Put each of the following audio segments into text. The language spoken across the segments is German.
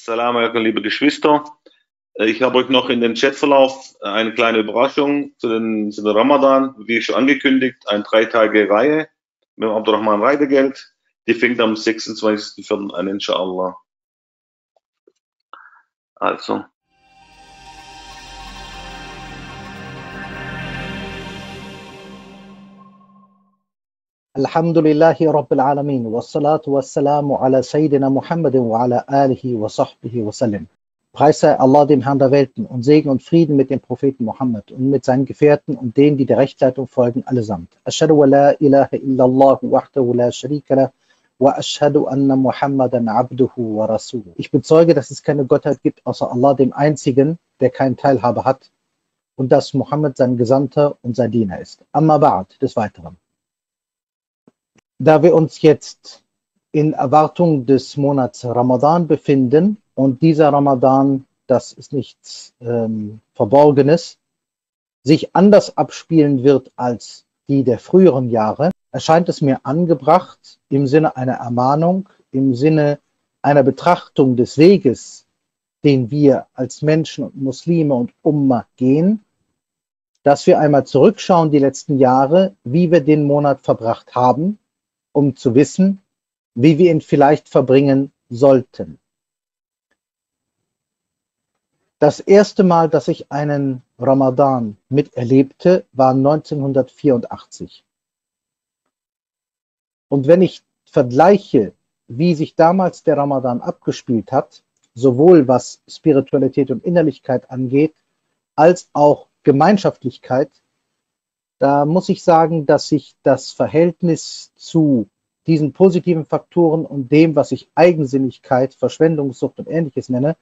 Salam alaikum, liebe Geschwister. Äh, ich habe euch noch in den Chatverlauf äh, eine kleine Überraschung zu den, zu den Ramadan, wie schon angekündigt, eine dreitage Reihe mit dem Abdurrahman Reidegeld. Die fängt am 26.04. an, inshallah. Also. Alhamdulillahi Rabbil Alamin. Wassalatu wassalamu ala Sayyidina Muhammadin wa ala alihi wa sahbihi wa sallim. Preis sei Allah dem Herrn der Welten und Segen und Frieden mit dem Propheten Mohammed und mit seinen Gefährten und denen, die der Rechtsleitung folgen, allesamt. Ashadu la ilaha illallah wahdahu la sharika lah wa ashadu anna Muhammadan abduhu wa rasuluh. Ich bezeuge, dass es keine Gottheit gibt außer Allah dem Einzigen, der keinen Teilhabe hat und dass Mohammed sein Gesandter und sein Diener ist. Amma ba'd des Weiteren. Da wir uns jetzt in Erwartung des Monats Ramadan befinden und dieser Ramadan, das ist nichts ähm, Verborgenes, sich anders abspielen wird als die der früheren Jahre, erscheint es mir angebracht, im Sinne einer Ermahnung, im Sinne einer Betrachtung des Weges, den wir als Menschen und Muslime und Umma gehen, dass wir einmal zurückschauen die letzten Jahre, wie wir den Monat verbracht haben um zu wissen, wie wir ihn vielleicht verbringen sollten. Das erste Mal, dass ich einen Ramadan miterlebte, war 1984. Und wenn ich vergleiche, wie sich damals der Ramadan abgespielt hat, sowohl was Spiritualität und Innerlichkeit angeht, als auch Gemeinschaftlichkeit, da muss ich sagen, dass sich das Verhältnis zu diesen positiven Faktoren und dem, was ich Eigensinnigkeit, Verschwendungssucht und ähnliches nenne,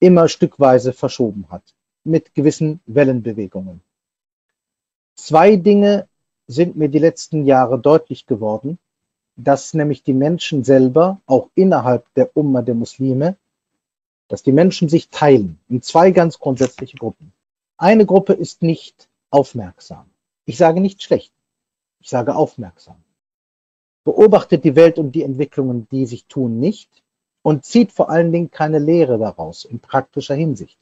immer stückweise verschoben hat, mit gewissen Wellenbewegungen. Zwei Dinge sind mir die letzten Jahre deutlich geworden, dass nämlich die Menschen selber, auch innerhalb der Umma der Muslime, dass die Menschen sich teilen in zwei ganz grundsätzliche Gruppen. Eine Gruppe ist nicht aufmerksam. Ich sage nicht schlecht, ich sage aufmerksam. Beobachtet die Welt und die Entwicklungen, die sich tun, nicht und zieht vor allen Dingen keine Lehre daraus in praktischer Hinsicht.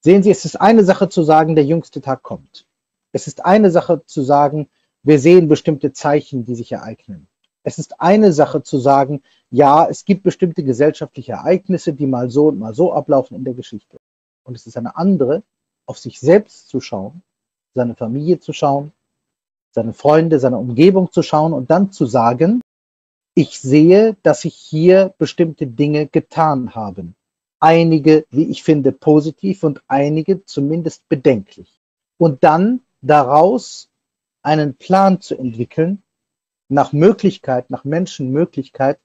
Sehen Sie, es ist eine Sache zu sagen, der jüngste Tag kommt. Es ist eine Sache zu sagen, wir sehen bestimmte Zeichen, die sich ereignen. Es ist eine Sache zu sagen, ja, es gibt bestimmte gesellschaftliche Ereignisse, die mal so und mal so ablaufen in der Geschichte. Und es ist eine andere, auf sich selbst zu schauen seine Familie zu schauen, seine Freunde, seine Umgebung zu schauen und dann zu sagen, ich sehe, dass sich hier bestimmte Dinge getan haben. Einige, wie ich finde, positiv und einige zumindest bedenklich. Und dann daraus einen Plan zu entwickeln, nach Möglichkeit, nach Menschenmöglichkeit,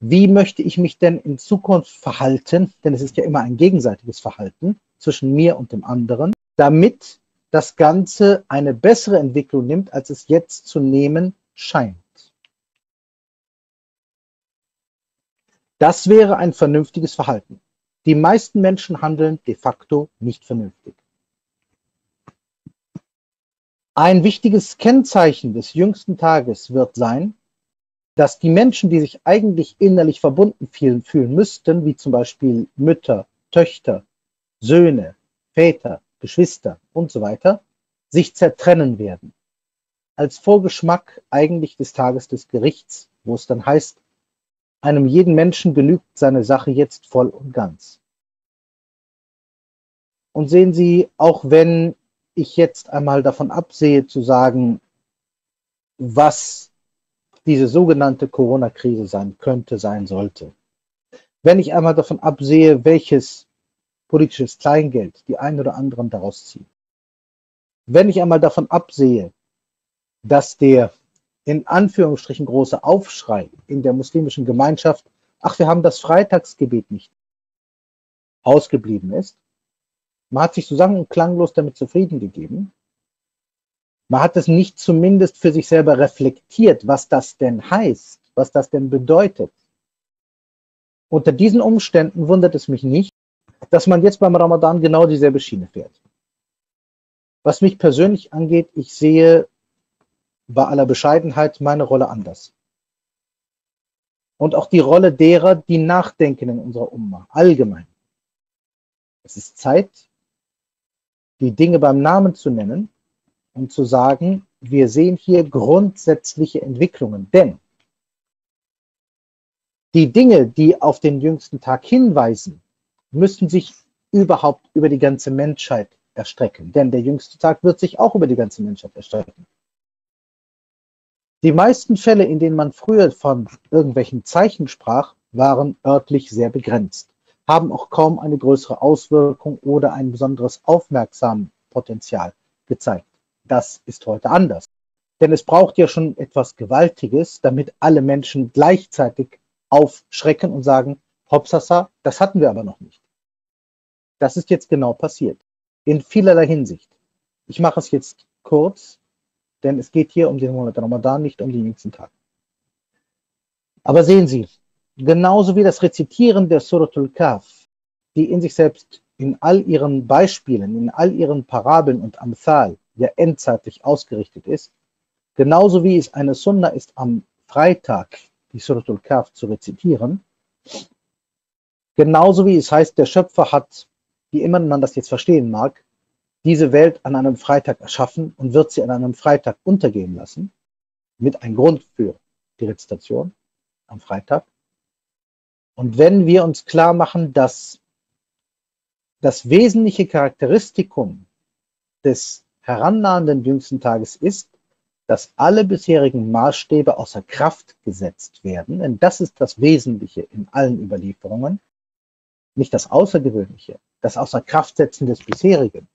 wie möchte ich mich denn in Zukunft verhalten, denn es ist ja immer ein gegenseitiges Verhalten zwischen mir und dem anderen, damit das Ganze eine bessere Entwicklung nimmt, als es jetzt zu nehmen scheint. Das wäre ein vernünftiges Verhalten. Die meisten Menschen handeln de facto nicht vernünftig. Ein wichtiges Kennzeichen des jüngsten Tages wird sein, dass die Menschen, die sich eigentlich innerlich verbunden fühlen, fühlen müssten, wie zum Beispiel Mütter, Töchter, Söhne, Väter, Geschwister und so weiter, sich zertrennen werden. Als Vorgeschmack eigentlich des Tages des Gerichts, wo es dann heißt, einem jeden Menschen genügt seine Sache jetzt voll und ganz. Und sehen Sie, auch wenn ich jetzt einmal davon absehe zu sagen, was diese sogenannte Corona-Krise sein könnte, sein sollte, wenn ich einmal davon absehe, welches politisches Kleingeld die einen oder anderen daraus ziehen. Wenn ich einmal davon absehe, dass der in Anführungsstrichen große Aufschrei in der muslimischen Gemeinschaft, ach, wir haben das Freitagsgebet nicht, ausgeblieben ist, man hat sich zusammen und klanglos damit zufrieden gegeben. Man hat es nicht zumindest für sich selber reflektiert, was das denn heißt, was das denn bedeutet. Unter diesen Umständen wundert es mich nicht, dass man jetzt beim Ramadan genau dieselbe Schiene fährt. Was mich persönlich angeht, ich sehe bei aller Bescheidenheit meine Rolle anders. und auch die Rolle derer, die nachdenken in unserer Umma, allgemein. Es ist Zeit, die Dinge beim Namen zu nennen und zu sagen, wir sehen hier grundsätzliche Entwicklungen. Denn die Dinge, die auf den jüngsten Tag hinweisen, müssen sich überhaupt über die ganze Menschheit erstrecken. Denn der jüngste Tag wird sich auch über die ganze Menschheit erstrecken. Die meisten Fälle, in denen man früher von irgendwelchen Zeichen sprach, waren örtlich sehr begrenzt, haben auch kaum eine größere Auswirkung oder ein besonderes Aufmerksampotenzial gezeigt. Das ist heute anders. Denn es braucht ja schon etwas Gewaltiges, damit alle Menschen gleichzeitig aufschrecken und sagen, Hopsasa, das hatten wir aber noch nicht. Das ist jetzt genau passiert. In vielerlei Hinsicht. Ich mache es jetzt kurz, denn es geht hier um den Monat Ramadan, nicht um den jüngsten Tag. Aber sehen Sie, genauso wie das Rezitieren der Suratul Kaf, die in sich selbst in all ihren Beispielen, in all ihren Parabeln und Amthal ja endzeitlich ausgerichtet ist, genauso wie es eine Sunna ist, am Freitag die Suratul Kaf zu rezitieren, genauso wie es heißt, der Schöpfer hat, wie immer man das jetzt verstehen mag, diese Welt an einem Freitag erschaffen und wird sie an einem Freitag untergehen lassen, mit einem Grund für die Rezitation am Freitag. Und wenn wir uns klar machen, dass das wesentliche Charakteristikum des herannahenden jüngsten Tages ist, dass alle bisherigen Maßstäbe außer Kraft gesetzt werden, denn das ist das Wesentliche in allen Überlieferungen, nicht das Außergewöhnliche, das Außerkraftsetzen des bisherigen,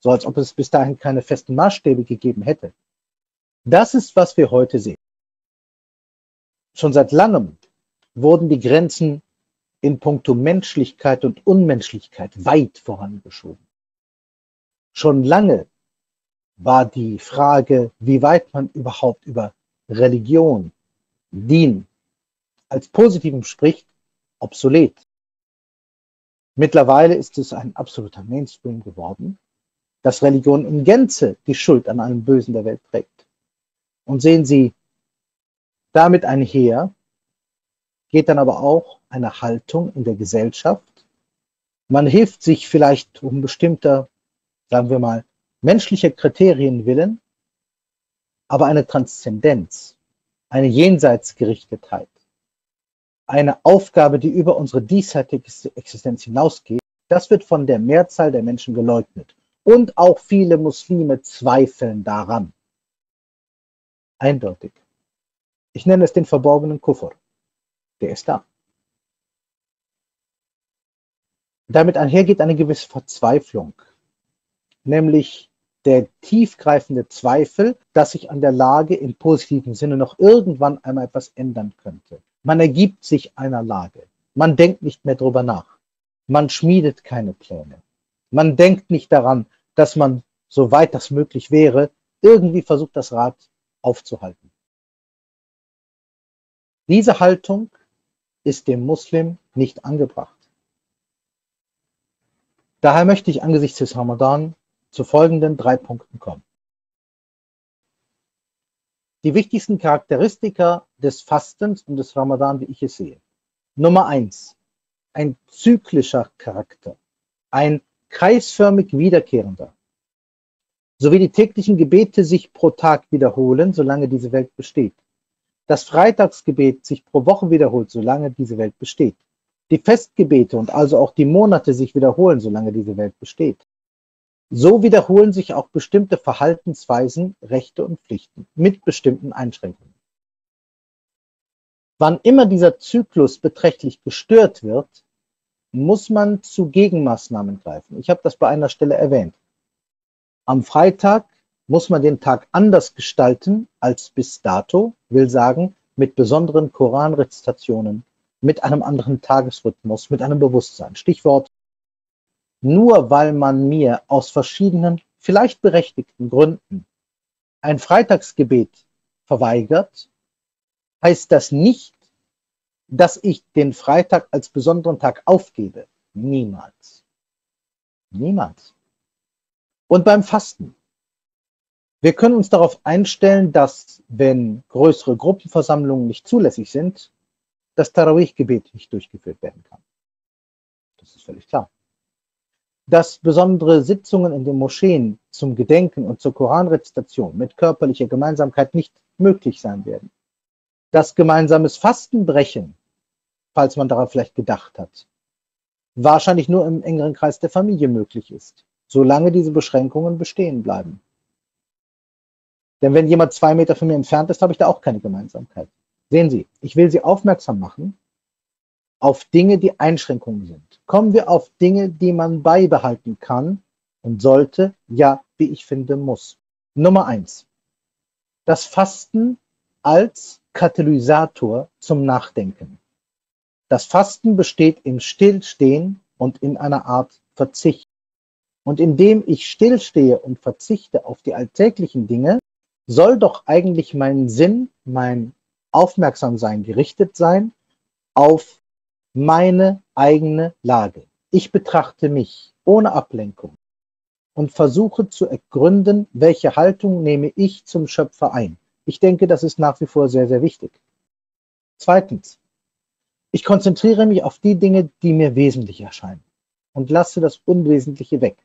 so als ob es bis dahin keine festen Maßstäbe gegeben hätte. Das ist, was wir heute sehen. Schon seit langem wurden die Grenzen in puncto Menschlichkeit und Unmenschlichkeit weit vorangeschoben. Schon lange war die Frage, wie weit man überhaupt über Religion, Dien als Positivem spricht, obsolet. Mittlerweile ist es ein absoluter Mainstream geworden dass Religion in Gänze die Schuld an allem Bösen der Welt trägt. Und sehen Sie, damit einher geht dann aber auch eine Haltung in der Gesellschaft. Man hilft sich vielleicht um bestimmter, sagen wir mal, menschlicher Kriterien willen, aber eine Transzendenz, eine Jenseitsgerichtetheit, eine Aufgabe, die über unsere diesseitige Existenz hinausgeht, das wird von der Mehrzahl der Menschen geleugnet. Und auch viele Muslime zweifeln daran. Eindeutig. Ich nenne es den verborgenen Kuffer. Der ist da. Damit einhergeht eine gewisse Verzweiflung, nämlich der tiefgreifende Zweifel, dass sich an der Lage im positiven Sinne noch irgendwann einmal etwas ändern könnte. Man ergibt sich einer Lage. Man denkt nicht mehr drüber nach. Man schmiedet keine Pläne. Man denkt nicht daran, dass man, soweit das möglich wäre, irgendwie versucht, das Rad aufzuhalten. Diese Haltung ist dem Muslim nicht angebracht. Daher möchte ich angesichts des Ramadan zu folgenden drei Punkten kommen. Die wichtigsten Charakteristika des Fastens und des Ramadan, wie ich es sehe. Nummer eins, ein zyklischer Charakter, ein kreisförmig wiederkehrender, sowie die täglichen Gebete sich pro Tag wiederholen, solange diese Welt besteht. Das Freitagsgebet sich pro Woche wiederholt, solange diese Welt besteht. Die Festgebete und also auch die Monate sich wiederholen, solange diese Welt besteht. So wiederholen sich auch bestimmte Verhaltensweisen, Rechte und Pflichten mit bestimmten Einschränkungen. Wann immer dieser Zyklus beträchtlich gestört wird, muss man zu Gegenmaßnahmen greifen. Ich habe das bei einer Stelle erwähnt. Am Freitag muss man den Tag anders gestalten als bis dato, will sagen, mit besonderen Koranrezitationen, mit einem anderen Tagesrhythmus, mit einem Bewusstsein. Stichwort, nur weil man mir aus verschiedenen, vielleicht berechtigten Gründen ein Freitagsgebet verweigert, heißt das nicht, dass ich den Freitag als besonderen Tag aufgebe. Niemals. Niemals. Und beim Fasten. Wir können uns darauf einstellen, dass wenn größere Gruppenversammlungen nicht zulässig sind, das Tarawih-Gebet nicht durchgeführt werden kann. Das ist völlig klar. Dass besondere Sitzungen in den Moscheen zum Gedenken und zur Koranrezitation mit körperlicher Gemeinsamkeit nicht möglich sein werden. Dass gemeinsames Fastenbrechen, falls man darauf vielleicht gedacht hat, wahrscheinlich nur im engeren Kreis der Familie möglich ist, solange diese Beschränkungen bestehen bleiben. Denn wenn jemand zwei Meter von mir entfernt ist, habe ich da auch keine Gemeinsamkeit. Sehen Sie, ich will Sie aufmerksam machen auf Dinge, die Einschränkungen sind. Kommen wir auf Dinge, die man beibehalten kann und sollte, ja, wie ich finde, muss. Nummer eins. Das Fasten als Katalysator zum Nachdenken. Das Fasten besteht im Stillstehen und in einer Art Verzicht. Und indem ich stillstehe und verzichte auf die alltäglichen Dinge, soll doch eigentlich mein Sinn, mein Aufmerksamsein gerichtet sein auf meine eigene Lage. Ich betrachte mich ohne Ablenkung und versuche zu ergründen, welche Haltung nehme ich zum Schöpfer ein. Ich denke, das ist nach wie vor sehr, sehr wichtig. Zweitens, ich konzentriere mich auf die Dinge, die mir wesentlich erscheinen und lasse das Unwesentliche weg.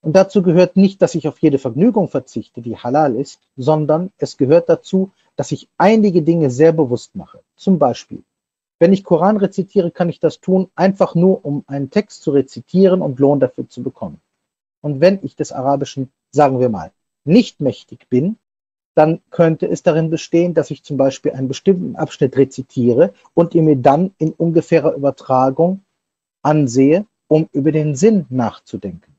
Und dazu gehört nicht, dass ich auf jede Vergnügung verzichte, die halal ist, sondern es gehört dazu, dass ich einige Dinge sehr bewusst mache. Zum Beispiel, wenn ich Koran rezitiere, kann ich das tun, einfach nur um einen Text zu rezitieren und Lohn dafür zu bekommen. Und wenn ich des Arabischen, sagen wir mal, nicht mächtig bin, dann könnte es darin bestehen, dass ich zum Beispiel einen bestimmten Abschnitt rezitiere und ihr mir dann in ungefährer Übertragung ansehe, um über den Sinn nachzudenken.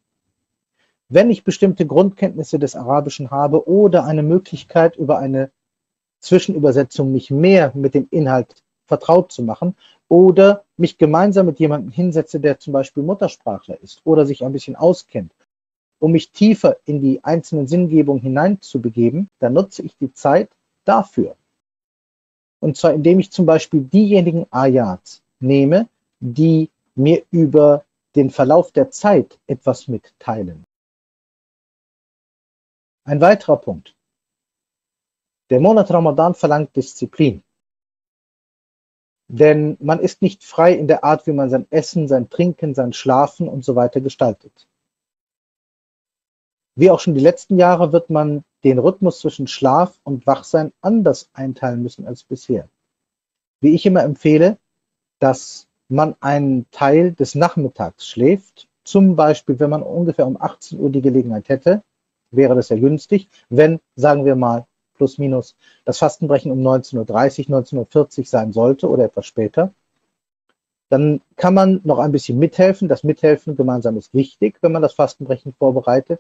Wenn ich bestimmte Grundkenntnisse des Arabischen habe oder eine Möglichkeit über eine Zwischenübersetzung mich mehr mit dem Inhalt vertraut zu machen oder mich gemeinsam mit jemandem hinsetze, der zum Beispiel Muttersprachler ist oder sich ein bisschen auskennt, um mich tiefer in die einzelnen Sinngebungen hineinzubegeben, dann nutze ich die Zeit dafür. Und zwar indem ich zum Beispiel diejenigen Ayats nehme, die mir über den Verlauf der Zeit etwas mitteilen. Ein weiterer Punkt. Der Monat Ramadan verlangt Disziplin. Denn man ist nicht frei in der Art, wie man sein Essen, sein Trinken, sein Schlafen und so weiter gestaltet. Wie auch schon die letzten Jahre wird man den Rhythmus zwischen Schlaf und Wachsein anders einteilen müssen als bisher. Wie ich immer empfehle, dass man einen Teil des Nachmittags schläft, zum Beispiel wenn man ungefähr um 18 Uhr die Gelegenheit hätte, wäre das ja günstig, wenn, sagen wir mal, plus minus, das Fastenbrechen um 19.30 Uhr, 19.40 Uhr sein sollte oder etwas später. Dann kann man noch ein bisschen mithelfen. Das Mithelfen gemeinsam ist wichtig, wenn man das Fastenbrechen vorbereitet.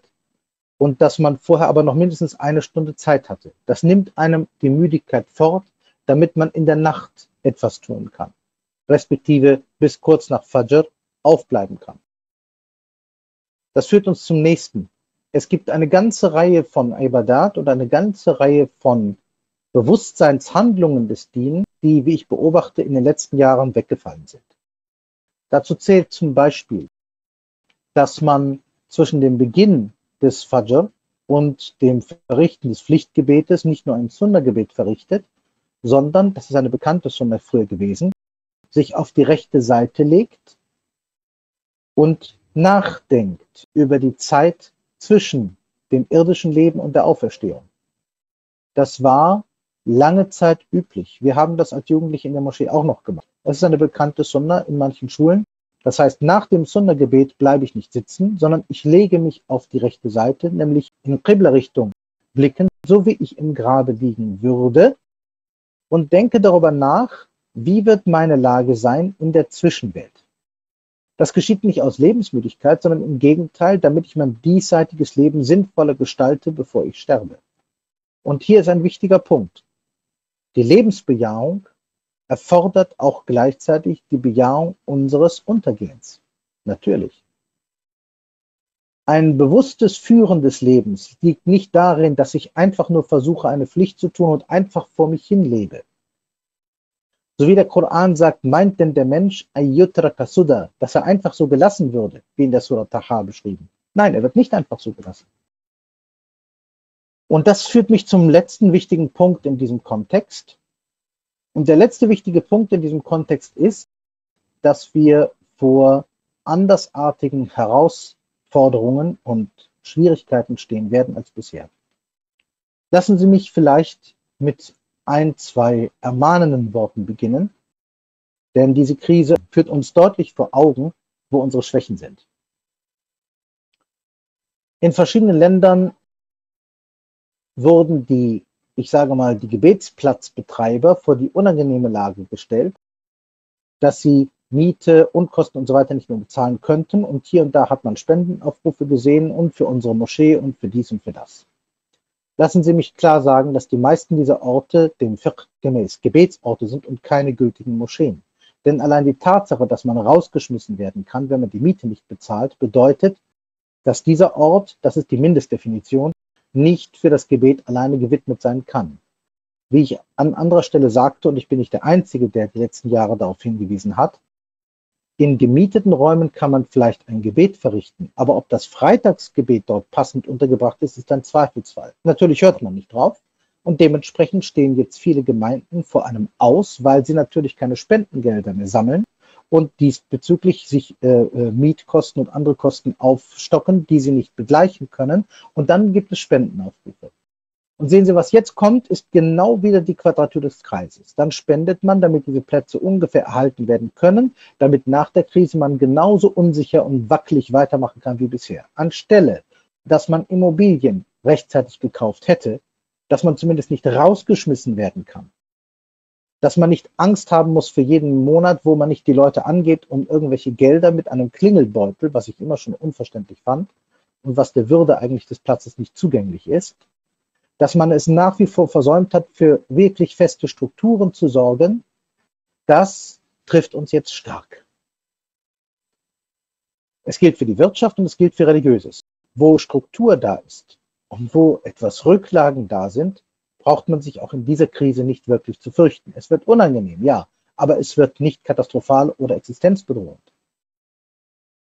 Und dass man vorher aber noch mindestens eine Stunde Zeit hatte. Das nimmt einem die Müdigkeit fort, damit man in der Nacht etwas tun kann. Respektive bis kurz nach Fajr aufbleiben kann. Das führt uns zum nächsten es gibt eine ganze Reihe von Ibadat und eine ganze Reihe von Bewusstseinshandlungen des Dien, die, wie ich beobachte, in den letzten Jahren weggefallen sind. Dazu zählt zum Beispiel, dass man zwischen dem Beginn des Fajr und dem Verrichten des Pflichtgebetes nicht nur ein Sunna-Gebet verrichtet, sondern, das ist eine bekannte Sunna früher gewesen, sich auf die rechte Seite legt und nachdenkt über die Zeit zwischen dem irdischen Leben und der Auferstehung. Das war lange Zeit üblich. Wir haben das als Jugendliche in der Moschee auch noch gemacht. Das ist eine bekannte Sunna in manchen Schulen. Das heißt, nach dem Sunna-Gebet bleibe ich nicht sitzen, sondern ich lege mich auf die rechte Seite, nämlich in Qibla-Richtung blicken, so wie ich im Grabe liegen würde und denke darüber nach, wie wird meine Lage sein in der Zwischenwelt. Das geschieht nicht aus Lebensmüdigkeit, sondern im Gegenteil, damit ich mein diesseitiges Leben sinnvoller gestalte, bevor ich sterbe. Und hier ist ein wichtiger Punkt. Die Lebensbejahung erfordert auch gleichzeitig die Bejahung unseres Untergehens. Natürlich. Ein bewusstes Führen des Lebens liegt nicht darin, dass ich einfach nur versuche, eine Pflicht zu tun und einfach vor mich hin lebe. So wie der Koran sagt, meint denn der Mensch Kasuda, dass er einfach so gelassen würde, wie in der Surah Taha beschrieben. Nein, er wird nicht einfach so gelassen. Und das führt mich zum letzten wichtigen Punkt in diesem Kontext. Und der letzte wichtige Punkt in diesem Kontext ist, dass wir vor andersartigen Herausforderungen und Schwierigkeiten stehen werden als bisher. Lassen Sie mich vielleicht mit ein, zwei ermahnenden Worten beginnen, denn diese Krise führt uns deutlich vor Augen, wo unsere Schwächen sind. In verschiedenen Ländern wurden die, ich sage mal, die Gebetsplatzbetreiber vor die unangenehme Lage gestellt, dass sie Miete, Unkosten und so weiter nicht mehr bezahlen könnten. Und hier und da hat man Spendenaufrufe gesehen und für unsere Moschee und für dies und für das. Lassen Sie mich klar sagen, dass die meisten dieser Orte dem Fiqh gemäß Gebetsorte sind und keine gültigen Moscheen. Denn allein die Tatsache, dass man rausgeschmissen werden kann, wenn man die Miete nicht bezahlt, bedeutet, dass dieser Ort, das ist die Mindestdefinition, nicht für das Gebet alleine gewidmet sein kann. Wie ich an anderer Stelle sagte, und ich bin nicht der Einzige, der die letzten Jahre darauf hingewiesen hat, in gemieteten Räumen kann man vielleicht ein Gebet verrichten, aber ob das Freitagsgebet dort passend untergebracht ist, ist ein Zweifelsfall. Natürlich hört man nicht drauf und dementsprechend stehen jetzt viele Gemeinden vor einem Aus, weil sie natürlich keine Spendengelder mehr sammeln und diesbezüglich sich äh, äh Mietkosten und andere Kosten aufstocken, die sie nicht begleichen können und dann gibt es Spendenaufrufe. Und sehen Sie, was jetzt kommt, ist genau wieder die Quadratur des Kreises. Dann spendet man, damit diese Plätze ungefähr erhalten werden können, damit nach der Krise man genauso unsicher und wackelig weitermachen kann wie bisher. Anstelle, dass man Immobilien rechtzeitig gekauft hätte, dass man zumindest nicht rausgeschmissen werden kann, dass man nicht Angst haben muss für jeden Monat, wo man nicht die Leute angeht, um irgendwelche Gelder mit einem Klingelbeutel, was ich immer schon unverständlich fand und was der Würde eigentlich des Platzes nicht zugänglich ist, dass man es nach wie vor versäumt hat, für wirklich feste Strukturen zu sorgen, das trifft uns jetzt stark. Es gilt für die Wirtschaft und es gilt für Religiöses. Wo Struktur da ist und wo etwas Rücklagen da sind, braucht man sich auch in dieser Krise nicht wirklich zu fürchten. Es wird unangenehm, ja, aber es wird nicht katastrophal oder existenzbedrohend.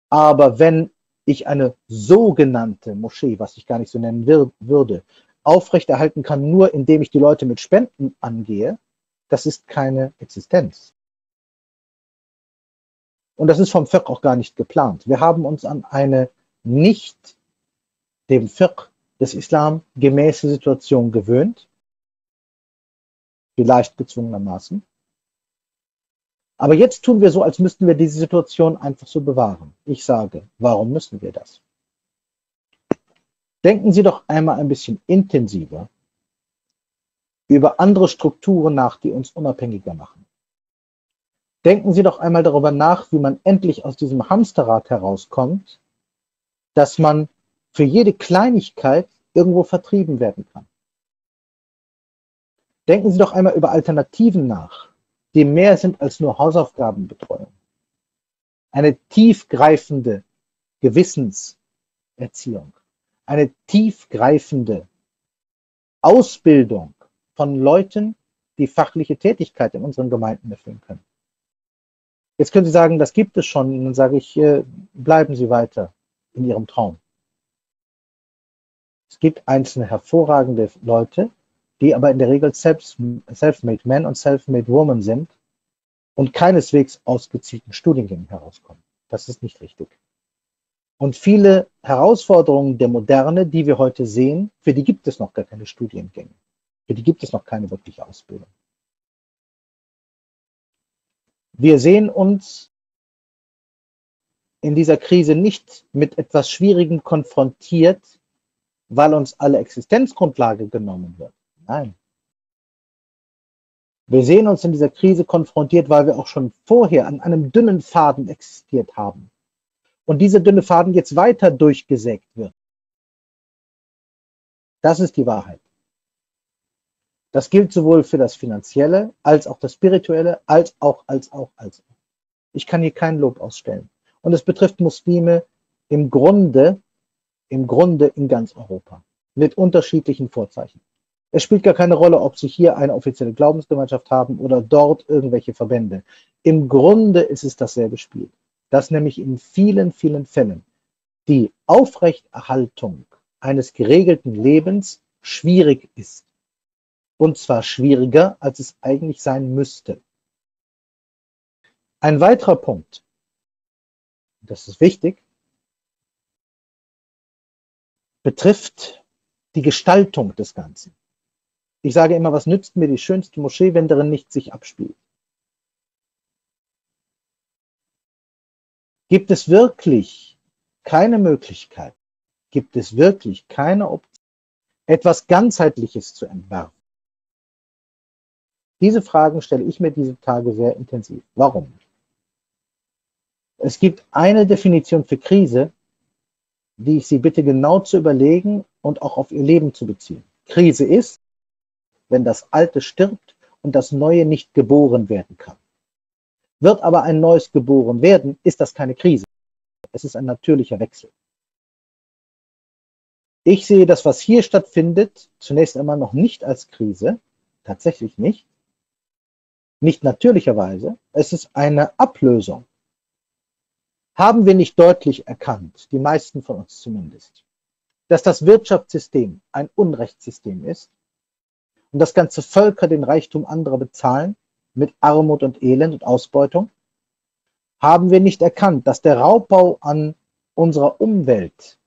Aber wenn ich eine sogenannte Moschee, was ich gar nicht so nennen würde, aufrechterhalten kann, nur indem ich die Leute mit Spenden angehe, das ist keine Existenz. Und das ist vom Fiqh auch gar nicht geplant. Wir haben uns an eine nicht dem Fiqh des Islam gemäße Situation gewöhnt, vielleicht gezwungenermaßen. Aber jetzt tun wir so, als müssten wir diese Situation einfach so bewahren. Ich sage, warum müssen wir das? Denken Sie doch einmal ein bisschen intensiver über andere Strukturen nach, die uns unabhängiger machen. Denken Sie doch einmal darüber nach, wie man endlich aus diesem Hamsterrad herauskommt, dass man für jede Kleinigkeit irgendwo vertrieben werden kann. Denken Sie doch einmal über Alternativen nach, die mehr sind als nur Hausaufgabenbetreuung. Eine tiefgreifende Gewissenserziehung eine tiefgreifende Ausbildung von Leuten, die fachliche Tätigkeit in unseren Gemeinden erfüllen können. Jetzt können Sie sagen, das gibt es schon. Und dann sage ich, äh, bleiben Sie weiter in Ihrem Traum. Es gibt einzelne hervorragende Leute, die aber in der Regel self-made men und self-made women sind und keineswegs aus gezielten Studiengängen herauskommen. Das ist nicht richtig. Und viele Herausforderungen der Moderne, die wir heute sehen, für die gibt es noch gar keine Studiengänge. Für die gibt es noch keine wirkliche Ausbildung. Wir sehen uns in dieser Krise nicht mit etwas Schwierigem konfrontiert, weil uns alle Existenzgrundlage genommen wird. Nein. Wir sehen uns in dieser Krise konfrontiert, weil wir auch schon vorher an einem dünnen Faden existiert haben und dieser dünne Faden jetzt weiter durchgesägt wird. Das ist die Wahrheit. Das gilt sowohl für das Finanzielle als auch das Spirituelle, als auch, als auch, als auch. Ich kann hier kein Lob ausstellen. Und es betrifft Muslime im Grunde, im Grunde in ganz Europa. Mit unterschiedlichen Vorzeichen. Es spielt gar keine Rolle, ob sie hier eine offizielle Glaubensgemeinschaft haben oder dort irgendwelche Verbände. Im Grunde ist es dasselbe Spiel dass nämlich in vielen, vielen Fällen die Aufrechterhaltung eines geregelten Lebens schwierig ist. Und zwar schwieriger, als es eigentlich sein müsste. Ein weiterer Punkt, das ist wichtig, betrifft die Gestaltung des Ganzen. Ich sage immer, was nützt mir die schönste Moschee, wenn darin nicht sich abspielt? Gibt es wirklich keine Möglichkeit, gibt es wirklich keine Option, etwas Ganzheitliches zu entwerfen? Diese Fragen stelle ich mir diese Tage sehr intensiv. Warum? Es gibt eine Definition für Krise, die ich Sie bitte genau zu überlegen und auch auf Ihr Leben zu beziehen. Krise ist, wenn das Alte stirbt und das Neue nicht geboren werden kann. Wird aber ein neues geboren werden, ist das keine Krise. Es ist ein natürlicher Wechsel. Ich sehe das, was hier stattfindet, zunächst einmal noch nicht als Krise, tatsächlich nicht, nicht natürlicherweise. Es ist eine Ablösung. Haben wir nicht deutlich erkannt, die meisten von uns zumindest, dass das Wirtschaftssystem ein Unrechtssystem ist und dass ganze Völker den Reichtum anderer bezahlen mit Armut und Elend und Ausbeutung? Haben wir nicht erkannt, dass der Raubbau an unserer Umwelt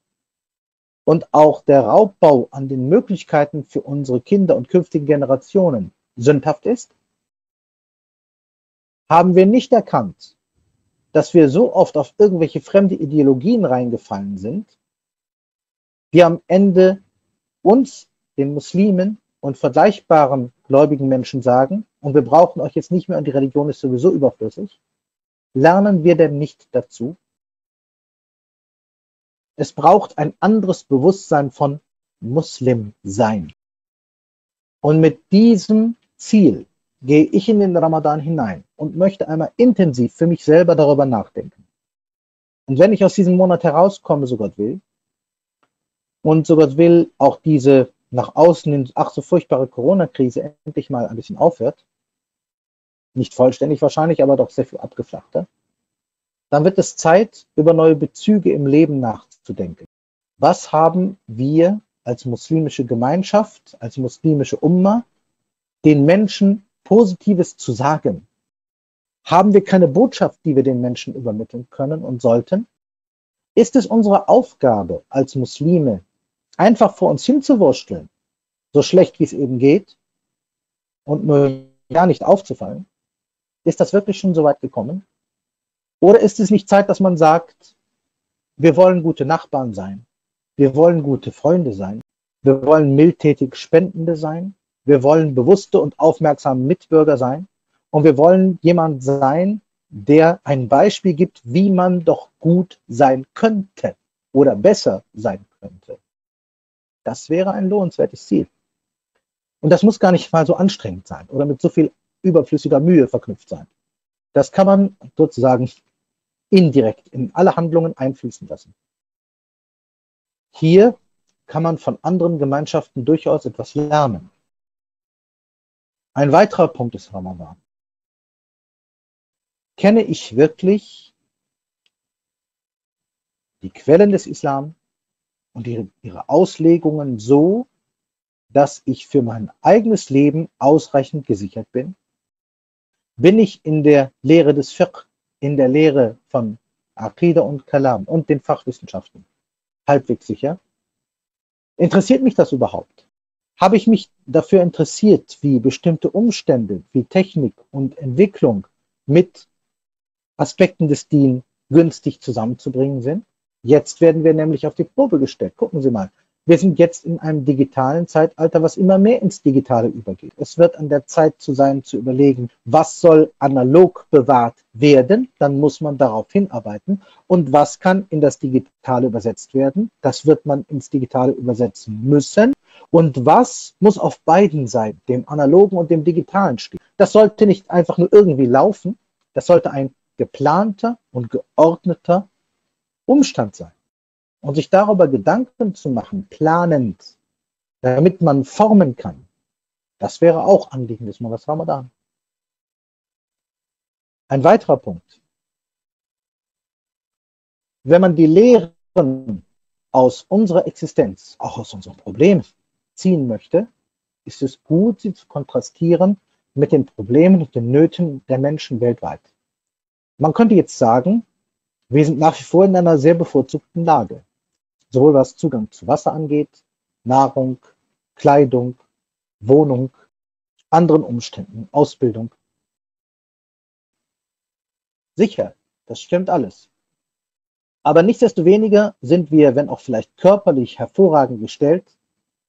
und auch der Raubbau an den Möglichkeiten für unsere Kinder und künftigen Generationen sündhaft ist? Haben wir nicht erkannt, dass wir so oft auf irgendwelche fremde Ideologien reingefallen sind, die am Ende uns, den Muslimen und vergleichbaren gläubigen Menschen sagen, und wir brauchen euch jetzt nicht mehr und die Religion ist sowieso überflüssig, lernen wir denn nicht dazu? Es braucht ein anderes Bewusstsein von Muslim sein. Und mit diesem Ziel gehe ich in den Ramadan hinein und möchte einmal intensiv für mich selber darüber nachdenken. Und wenn ich aus diesem Monat herauskomme, so Gott will, und so Gott will auch diese nach außen in ach so furchtbare Corona-Krise endlich mal ein bisschen aufhört, nicht vollständig wahrscheinlich, aber doch sehr viel abgeflachter, dann wird es Zeit, über neue Bezüge im Leben nachzudenken. Was haben wir als muslimische Gemeinschaft, als muslimische Umma den Menschen Positives zu sagen? Haben wir keine Botschaft, die wir den Menschen übermitteln können und sollten? Ist es unsere Aufgabe als Muslime, einfach vor uns hinzuwursteln, so schlecht wie es eben geht, und nur ja nicht aufzufallen? Ist das wirklich schon so weit gekommen? Oder ist es nicht Zeit, dass man sagt, wir wollen gute Nachbarn sein, wir wollen gute Freunde sein, wir wollen mildtätig Spendende sein, wir wollen bewusste und aufmerksame Mitbürger sein und wir wollen jemand sein, der ein Beispiel gibt, wie man doch gut sein könnte oder besser sein könnte. Das wäre ein lohnenswertes Ziel. Und das muss gar nicht mal so anstrengend sein oder mit so viel überflüssiger Mühe verknüpft sein. Das kann man sozusagen indirekt in alle Handlungen einfließen lassen. Hier kann man von anderen Gemeinschaften durchaus etwas lernen. Ein weiterer Punkt ist Ramadan. Kenne ich wirklich die Quellen des Islam und ihre, ihre Auslegungen so, dass ich für mein eigenes Leben ausreichend gesichert bin? bin ich in der Lehre des Fiqh, in der Lehre von Aqidah und Kalam und den Fachwissenschaften halbwegs sicher? Interessiert mich das überhaupt? Habe ich mich dafür interessiert, wie bestimmte Umstände, wie Technik und Entwicklung mit Aspekten des Dien günstig zusammenzubringen sind? Jetzt werden wir nämlich auf die Probe gestellt. Gucken Sie mal, wir sind jetzt in einem digitalen Zeitalter, was immer mehr ins Digitale übergeht. Es wird an der Zeit zu sein, zu überlegen, was soll analog bewahrt werden, dann muss man darauf hinarbeiten. Und was kann in das Digitale übersetzt werden? Das wird man ins Digitale übersetzen müssen. Und was muss auf beiden Seiten, dem analogen und dem digitalen stehen? Das sollte nicht einfach nur irgendwie laufen, das sollte ein geplanter und geordneter Umstand sein und sich darüber Gedanken zu machen, planend, damit man formen kann, das wäre auch Anliegen des Monats Ramadan. Ein weiterer Punkt. Wenn man die Lehren aus unserer Existenz, auch aus unserem Problem ziehen möchte, ist es gut, sie zu kontrastieren mit den Problemen und den Nöten der Menschen weltweit. Man könnte jetzt sagen, wir sind nach wie vor in einer sehr bevorzugten Lage, sowohl was Zugang zu Wasser angeht, Nahrung, Kleidung, Wohnung, anderen Umständen, Ausbildung. Sicher, das stimmt alles. Aber nichtsdestoweniger sind wir, wenn auch vielleicht körperlich hervorragend gestellt,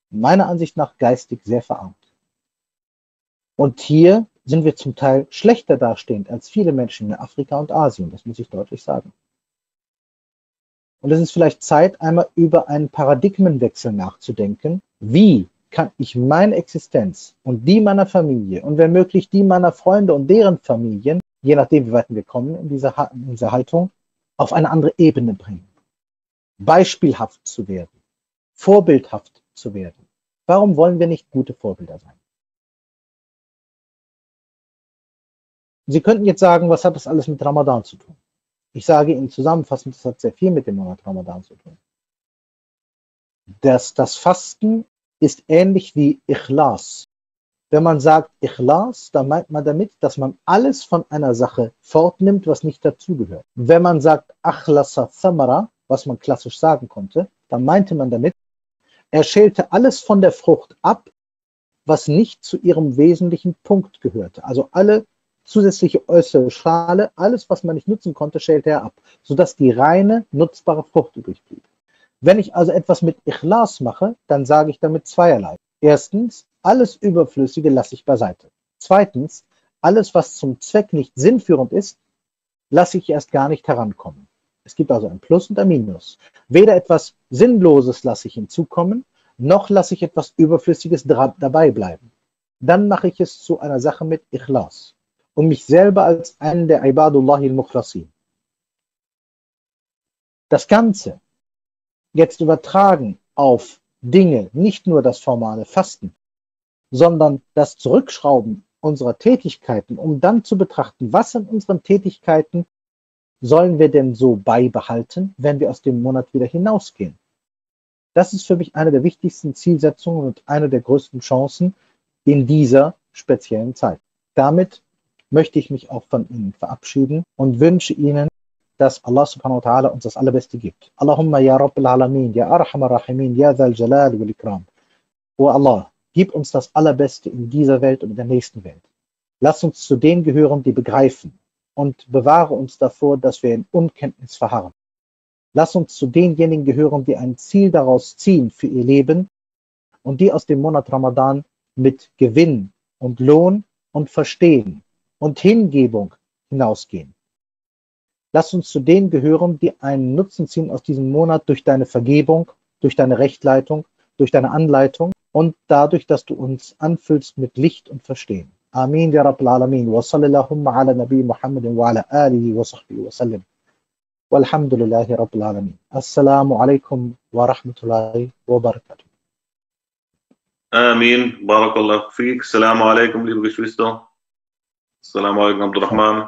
meiner Ansicht nach geistig sehr verarmt. Und hier sind wir zum Teil schlechter dastehend als viele Menschen in Afrika und Asien, das muss ich deutlich sagen. Und es ist vielleicht Zeit, einmal über einen Paradigmenwechsel nachzudenken. Wie kann ich meine Existenz und die meiner Familie und wenn möglich die meiner Freunde und deren Familien, je nachdem, wie weit wir kommen in dieser, in dieser Haltung, auf eine andere Ebene bringen. Beispielhaft zu werden, vorbildhaft zu werden. Warum wollen wir nicht gute Vorbilder sein? Sie könnten jetzt sagen, was hat das alles mit Ramadan zu tun? Ich sage Ihnen zusammenfassend, das hat sehr viel mit dem Monat Ramadan zu tun. Das, das Fasten ist ähnlich wie Ikhlas. Wenn man sagt Ikhlas, dann meint man damit, dass man alles von einer Sache fortnimmt, was nicht dazugehört. Wenn man sagt Achlasa Thamara, was man klassisch sagen konnte, dann meinte man damit, er schälte alles von der Frucht ab, was nicht zu ihrem wesentlichen Punkt gehörte. Also alle zusätzliche äußere Schale, alles, was man nicht nutzen konnte, schälte er ab, sodass die reine, nutzbare Frucht übrig blieb. Wenn ich also etwas mit Ikhlas mache, dann sage ich damit zweierlei. Erstens, alles Überflüssige lasse ich beiseite. Zweitens, alles, was zum Zweck nicht sinnführend ist, lasse ich erst gar nicht herankommen. Es gibt also ein Plus und ein Minus. Weder etwas Sinnloses lasse ich hinzukommen, noch lasse ich etwas Überflüssiges dabei bleiben. Dann mache ich es zu einer Sache mit Ikhlas und mich selber als einen der Ibadullah al-Mukhlasin. Das Ganze jetzt übertragen auf Dinge, nicht nur das formale Fasten, sondern das Zurückschrauben unserer Tätigkeiten, um dann zu betrachten, was in unseren Tätigkeiten sollen wir denn so beibehalten, wenn wir aus dem Monat wieder hinausgehen. Das ist für mich eine der wichtigsten Zielsetzungen und eine der größten Chancen in dieser speziellen Zeit. Damit möchte ich mich auch von Ihnen verabschieden und wünsche Ihnen, dass Allah subhanahu wa ta'ala uns das Allerbeste gibt. Allahumma ya Rabbil Alamin, ya Arhamar Rahimin, ya Dhal Jalal wal Ikram. O Allah, gib uns das Allerbeste in dieser Welt und in der nächsten Welt. Lass uns zu denen gehören, die begreifen und bewahre uns davor, dass wir in Unkenntnis verharren. Lass uns zu denjenigen gehören, die ein Ziel daraus ziehen für ihr Leben und die aus dem Monat Ramadan mit Gewinn und Lohn und Verstehen und Hingebung hinausgehen. Lass uns zu denen gehören, die einen Nutzen ziehen aus diesem Monat durch deine Vergebung, durch deine Rechtleitung, durch deine Anleitung und dadurch, dass du uns anfüllst mit Licht und Verstehen. Rabbil Alamin. Wa sallallahu ala Nabi Muhammadin wa ala alihi wa sahbihi wa sallim. Walhamdulillahi Rabbil Alamin. Assalamu alaikum wa rahmatullahi wa barakatuh. Amin. Barakallah fiqh. Assalamu alaikum, liebe Geschwister. السلام عليكم عبد الرحمن